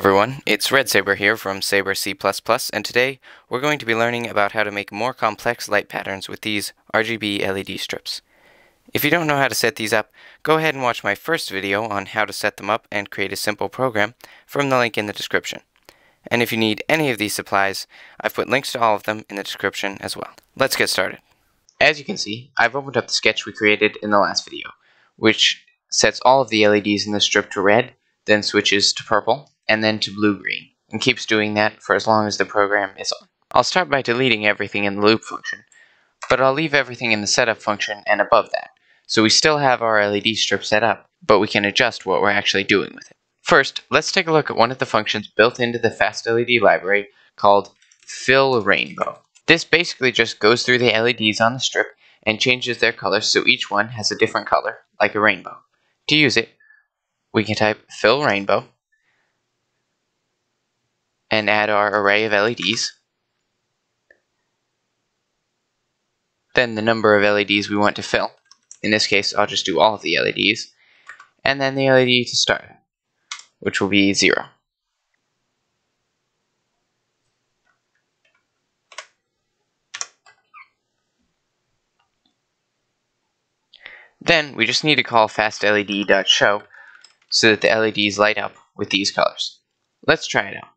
everyone, it's Red Saber here from Saber C++ and today we're going to be learning about how to make more complex light patterns with these RGB LED strips. If you don't know how to set these up, go ahead and watch my first video on how to set them up and create a simple program from the link in the description. And if you need any of these supplies, I've put links to all of them in the description as well. Let's get started. As you can see, I've opened up the sketch we created in the last video, which sets all of the LEDs in the strip to red, then switches to purple, and then to blue-green, and keeps doing that for as long as the program is on. I'll start by deleting everything in the loop function, but I'll leave everything in the setup function and above that. So we still have our LED strip set up, but we can adjust what we're actually doing with it. First, let's take a look at one of the functions built into the Fast LED library called Fill Rainbow. This basically just goes through the LEDs on the strip and changes their colors so each one has a different color, like a rainbow. To use it, we can type Fill Rainbow, and add our array of LEDs. Then the number of LEDs we want to fill. In this case, I'll just do all of the LEDs. And then the LED to start, which will be 0. Then we just need to call fastled.show so that the LEDs light up with these colors. Let's try it out.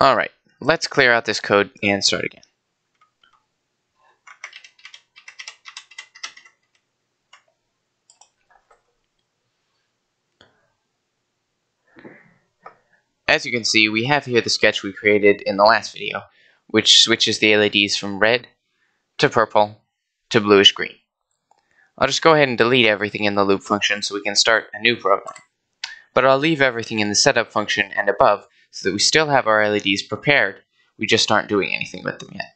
Alright, let's clear out this code and start again. As you can see, we have here the sketch we created in the last video, which switches the LEDs from red to purple to bluish green. I'll just go ahead and delete everything in the loop function so we can start a new program. But I'll leave everything in the setup function and above so that we still have our LEDs prepared, we just aren't doing anything with them yet.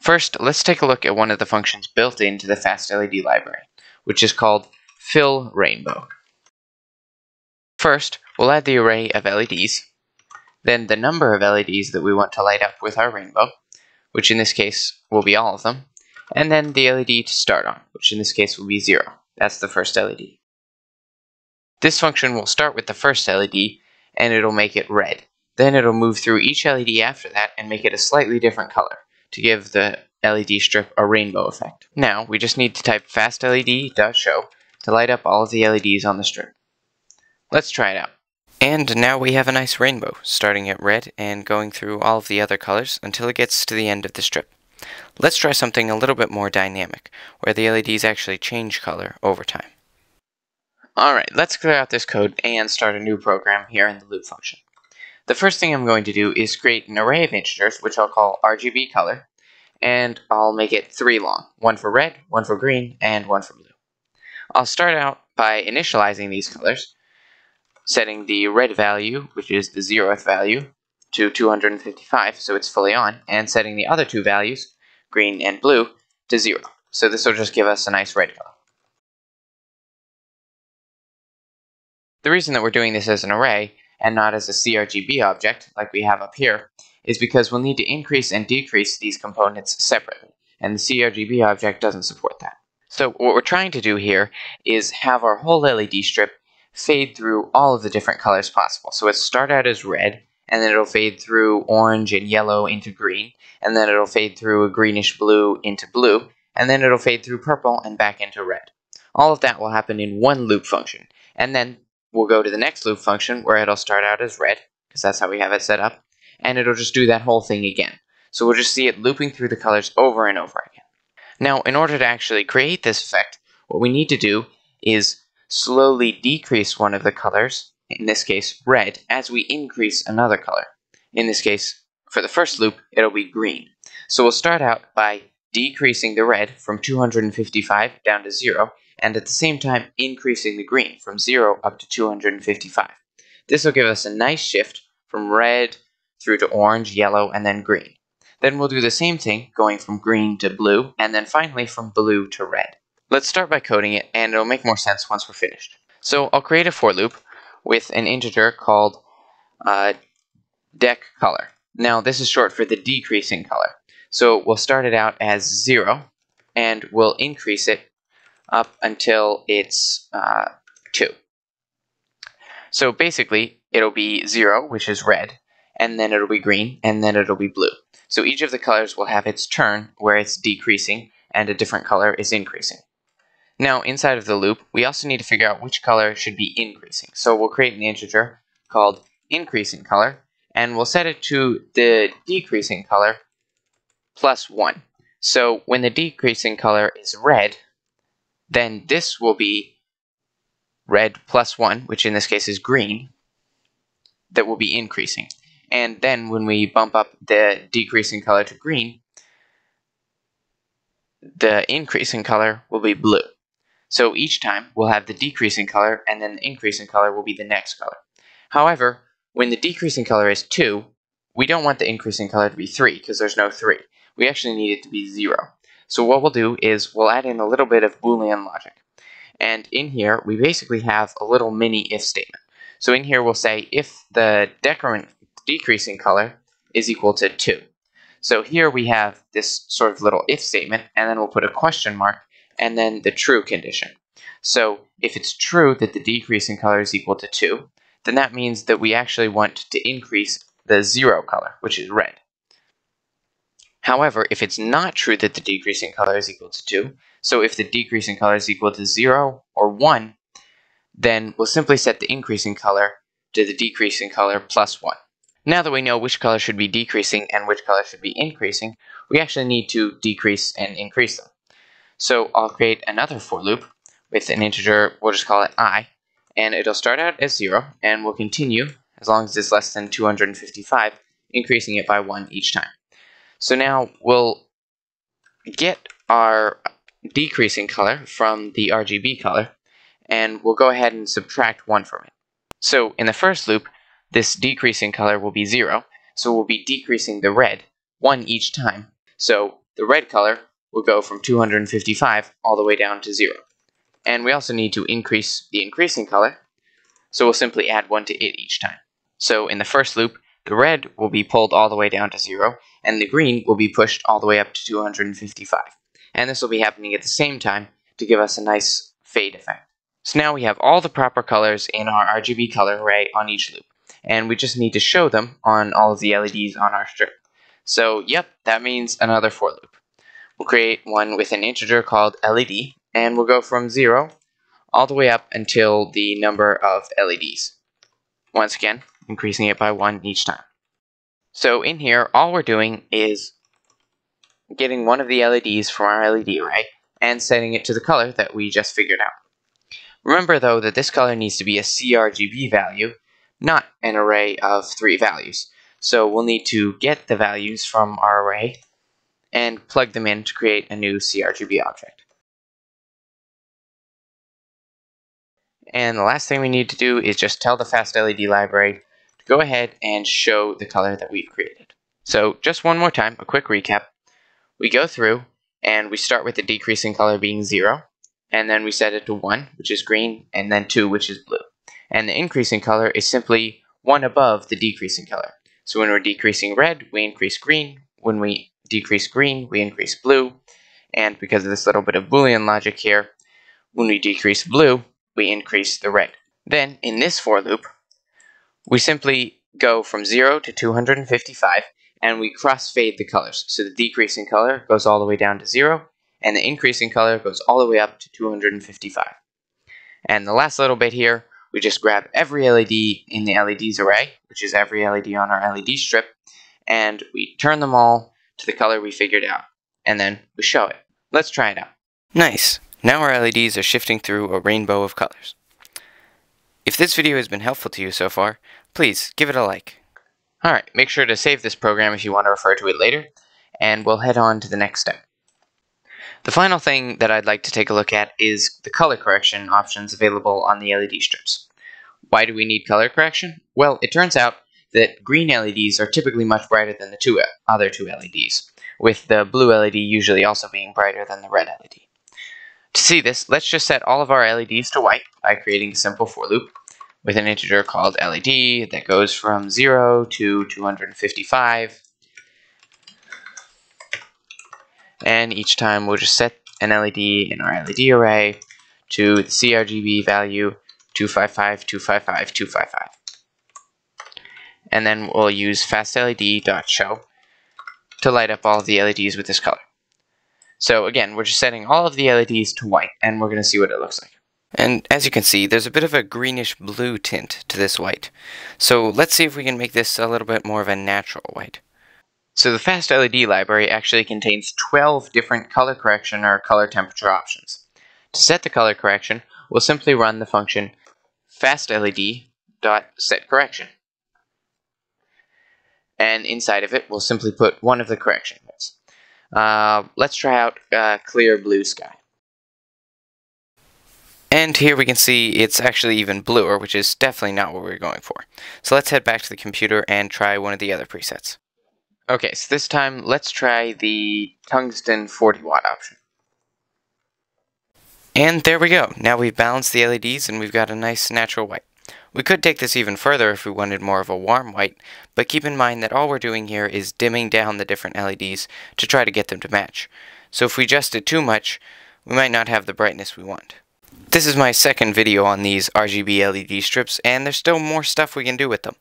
First, let's take a look at one of the functions built into the Fast LED library, which is called Fill Rainbow. First, we'll add the array of LEDs, then the number of LEDs that we want to light up with our rainbow, which in this case will be all of them, and then the LED to start on, which in this case will be 0. That's the first LED. This function will start with the first LED and it'll make it red. Then it'll move through each LED after that and make it a slightly different color to give the LED strip a rainbow effect. Now, we just need to type fastled.show to light up all of the LEDs on the strip. Let's try it out. And now we have a nice rainbow, starting at red and going through all of the other colors until it gets to the end of the strip. Let's try something a little bit more dynamic, where the LEDs actually change color over time. Alright, let's clear out this code and start a new program here in the loop function. The first thing I'm going to do is create an array of integers, which I'll call RGB color, and I'll make it three long, one for red, one for green, and one for blue. I'll start out by initializing these colors, setting the red value, which is the zeroth value, to 255, so it's fully on, and setting the other two values, green and blue, to zero. So this will just give us a nice red color. The reason that we're doing this as an array and not as a CRGB object like we have up here is because we'll need to increase and decrease these components separately, and the CRGB object doesn't support that. So what we're trying to do here is have our whole LED strip fade through all of the different colors possible. So it'll start out as red, and then it'll fade through orange and yellow into green, and then it'll fade through a greenish blue into blue, and then it'll fade through purple and back into red. All of that will happen in one loop function, and then we'll go to the next loop function where it'll start out as red, because that's how we have it set up, and it'll just do that whole thing again. So we'll just see it looping through the colors over and over again. Now, in order to actually create this effect, what we need to do is slowly decrease one of the colors, in this case red, as we increase another color. In this case, for the first loop, it'll be green. So we'll start out by decreasing the red from 255 down to 0, and at the same time increasing the green from 0 up to 255. This will give us a nice shift from red through to orange, yellow, and then green. Then we'll do the same thing, going from green to blue, and then finally from blue to red. Let's start by coding it, and it'll make more sense once we're finished. So I'll create a for loop with an integer called uh, dec color. Now this is short for the decreasing color. So we'll start it out as 0 and we'll increase it up until it's uh, 2. So basically it'll be 0, which is red, and then it'll be green, and then it'll be blue. So each of the colors will have its turn where it's decreasing and a different color is increasing. Now inside of the loop, we also need to figure out which color should be increasing. So we'll create an integer called increasing color, and we'll set it to the decreasing color plus 1. So when the decreasing color is red, then this will be red plus 1, which in this case is green, that will be increasing. And then when we bump up the decreasing color to green, the increasing color will be blue. So each time we'll have the decreasing color and then the increasing color will be the next color. However, when the decreasing color is 2, we don't want the increasing color to be 3 because there's no 3. We actually need it to be 0. So what we'll do is we'll add in a little bit of Boolean logic. And in here, we basically have a little mini if statement. So in here, we'll say if the decrement decreasing color is equal to 2. So here we have this sort of little if statement, and then we'll put a question mark, and then the true condition. So if it's true that the decreasing color is equal to 2, then that means that we actually want to increase the 0 color, which is red. However, if it's not true that the decrease in color is equal to 2, so if the decrease in color is equal to 0 or 1, then we'll simply set the increase in color to the decrease in color plus 1. Now that we know which color should be decreasing and which color should be increasing, we actually need to decrease and increase them. So I'll create another for loop with an integer, we'll just call it i, and it'll start out as 0, and we'll continue, as long as it's less than 255, increasing it by 1 each time. So now we'll get our decreasing color from the RGB color, and we'll go ahead and subtract 1 from it. So in the first loop, this decreasing color will be 0, so we'll be decreasing the red 1 each time. So the red color will go from 255 all the way down to 0. And we also need to increase the increasing color, so we'll simply add 1 to it each time. So in the first loop, the red will be pulled all the way down to 0, and the green will be pushed all the way up to 255. And this will be happening at the same time to give us a nice fade effect. So now we have all the proper colors in our RGB color array on each loop and we just need to show them on all of the LEDs on our strip. So yep, that means another for loop. We'll create one with an integer called LED, and we'll go from 0 all the way up until the number of LEDs. Once again, increasing it by 1 each time. So in here, all we're doing is getting one of the LEDs from our LED array and setting it to the color that we just figured out. Remember though that this color needs to be a CRGB value not an array of three values. So we'll need to get the values from our array and plug them in to create a new CRGB object. And the last thing we need to do is just tell the FastLED library to go ahead and show the color that we've created. So just one more time, a quick recap. We go through and we start with the decreasing color being 0, and then we set it to 1, which is green, and then 2, which is blue and the increasing color is simply one above the decreasing color. So when we're decreasing red, we increase green. When we decrease green, we increase blue. And because of this little bit of Boolean logic here, when we decrease blue, we increase the red. Then, in this for loop, we simply go from 0 to 255, and we crossfade the colors. So the decreasing color goes all the way down to 0, and the increasing color goes all the way up to 255. And the last little bit here, we just grab every LED in the LEDs array, which is every LED on our LED strip, and we turn them all to the color we figured out, and then we show it. Let's try it out. Nice. Now our LEDs are shifting through a rainbow of colors. If this video has been helpful to you so far, please give it a like. Alright, make sure to save this program if you want to refer to it later, and we'll head on to the next step. The final thing that I'd like to take a look at is the color correction options available on the LED strips. Why do we need color correction? Well, it turns out that green LEDs are typically much brighter than the two other two LEDs, with the blue LED usually also being brighter than the red LED. To see this, let's just set all of our LEDs to white by creating a simple for loop with an integer called LED that goes from 0 to 255. And each time we'll just set an LED in our LED array to the CRGB value 255, 255, 255. And then we'll use fastled.show to light up all the LEDs with this color. So again, we're just setting all of the LEDs to white, and we're going to see what it looks like. And as you can see, there's a bit of a greenish blue tint to this white. So let's see if we can make this a little bit more of a natural white. So the Fast LED library actually contains 12 different color correction or color temperature options. To set the color correction, we'll simply run the function fastled.setCorrection. And inside of it, we'll simply put one of the correction bits. Uh, let's try out uh, clear blue sky. And here we can see it's actually even bluer, which is definitely not what we are going for. So let's head back to the computer and try one of the other presets. Okay, so this time let's try the tungsten 40 watt option. And there we go. Now we've balanced the LEDs and we've got a nice natural white. We could take this even further if we wanted more of a warm white, but keep in mind that all we're doing here is dimming down the different LEDs to try to get them to match. So if we adjust it too much, we might not have the brightness we want. This is my second video on these RGB LED strips, and there's still more stuff we can do with them.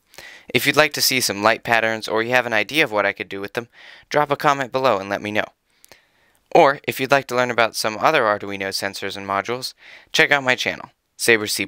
If you'd like to see some light patterns, or you have an idea of what I could do with them, drop a comment below and let me know. Or, if you'd like to learn about some other Arduino sensors and modules, check out my channel, Saber C++.